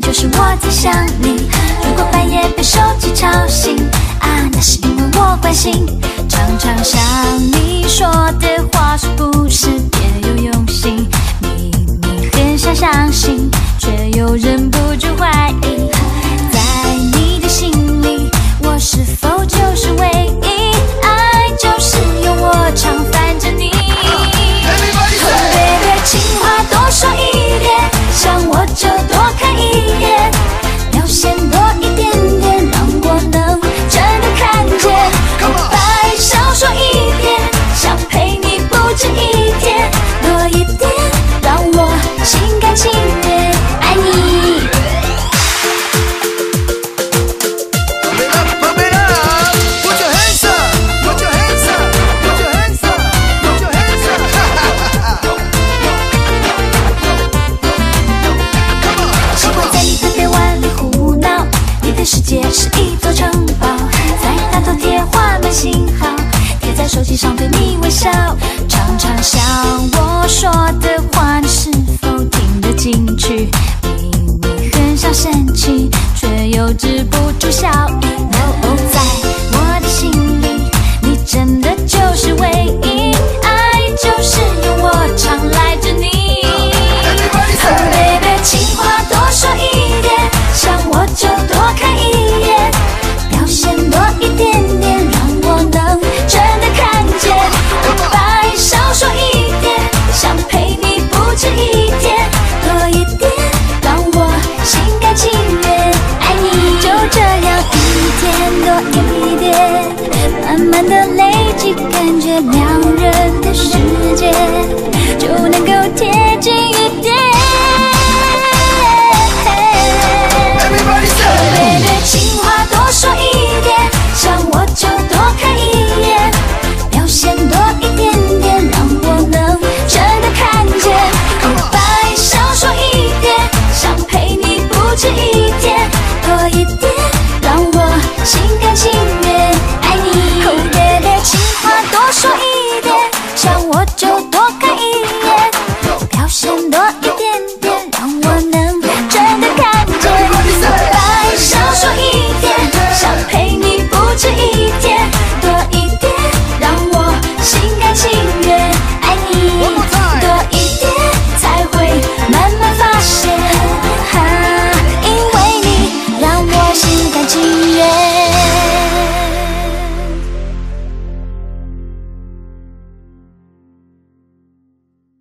就是我在想你。如果半夜被手机吵醒啊那是因为我关心。常常想你说的话是不是别有用心？明明很想相信却又忍不住怀疑。常对你微笑，常常向我说。的累积感觉两人的世界就能够贴近。